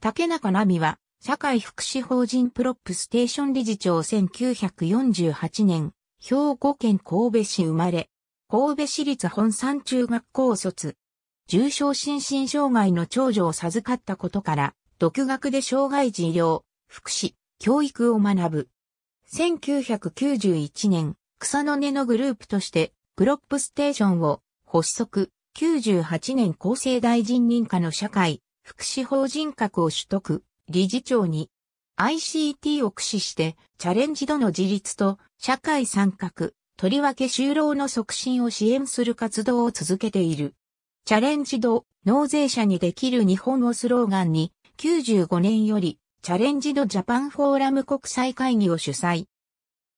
竹中ナミは、社会福祉法人プロップステーション理事長1948年、兵庫県神戸市生まれ、神戸市立本山中学校卒。重症心身障害の長女を授かったことから、独学で障害児医療、福祉、教育を学ぶ。1991年、草の根のグループとして、プロップステーションを発足、98年厚生大臣認可の社会、福祉法人格を取得、理事長に、ICT を駆使して、チャレンジ度の自立と、社会参画、とりわけ就労の促進を支援する活動を続けている。チャレンジ度、納税者にできる日本をスローガンに、95年より、チャレンジドジャパンフォーラム国際会議を主催。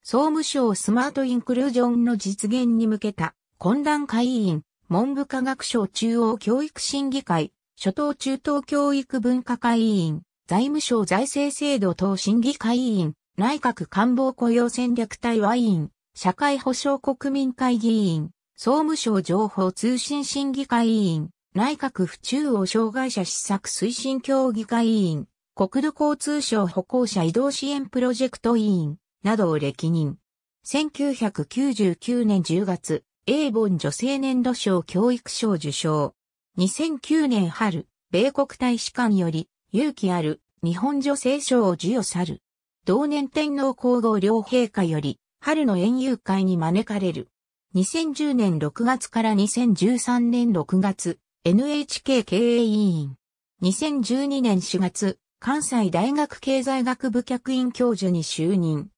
総務省スマートインクルージョンの実現に向けた懇談会委員、文部科学省中央教育審議会、初等中等教育文化会委員、財務省財政制度等審議会委員、内閣官房雇用戦略対話委員、社会保障国民会議員、総務省情報通信審議会委員、内閣府中央障害者施策推進協議会委員、国土交通省歩行者移動支援プロジェクト委員などを歴任。1999年10月、英本女性年度賞教育賞受賞。2009年春、米国大使館より勇気ある日本女性賞を授与さる。同年天皇皇后両陛下より春の園遊会に招かれる。2010年6月から2013年6月、NHK 経営委員。2012年4月、関西大学経済学部客員教授に就任。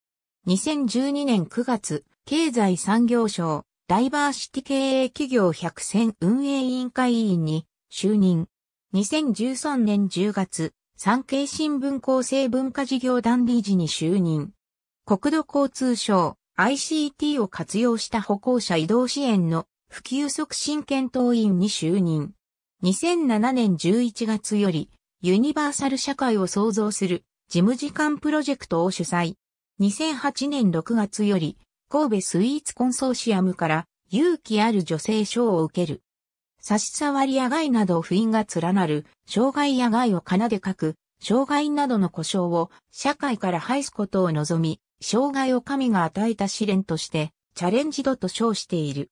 2012年9月、経済産業省ダイバーシティ経営企業百選運営委員会委員に就任。2013年10月、産経新聞厚生文化事業団理事に就任。国土交通省 ICT を活用した歩行者移動支援の普及促進検討委員に就任。2007年11月よりユニバーサル社会を創造する事務次官プロジェクトを主催。2008年6月より神戸スイーツコンソーシアムから勇気ある女性賞を受ける。差し障り野外など不意が連なる障害野外を奏で書く障害などの故障を社会から排すことを望み、障害を神が与えた試練としてチャレンジ度と称している。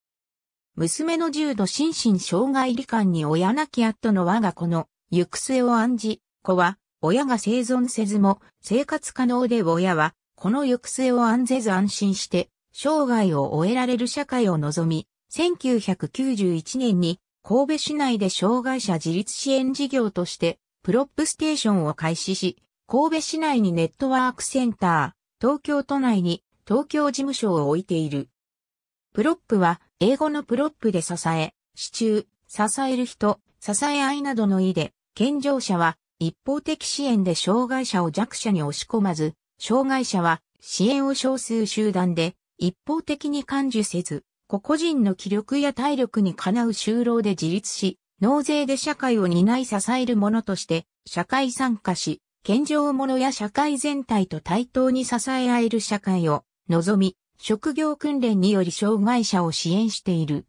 娘の重度心身障害罹患に親なき後の我が子の行く末を案じ、子は、親が生存せずも、生活可能で親は、この行く末を案ぜず安心して、生涯を終えられる社会を望み、1991年に、神戸市内で障害者自立支援事業として、プロップステーションを開始し、神戸市内にネットワークセンター、東京都内に東京事務所を置いている。プロップは英語の prop で支え、支柱、支える人、支え合いなどの意で、健常者は一方的支援で障害者を弱者に押し込まず、障害者は支援を少数集団で一方的に感受せず、個々人の気力や体力にかなう就労で自立し、納税で社会を担い支える者として、社会参加し、健常者や社会全体と対等に支え合える社会を望み、職業訓練により障害者を支援している。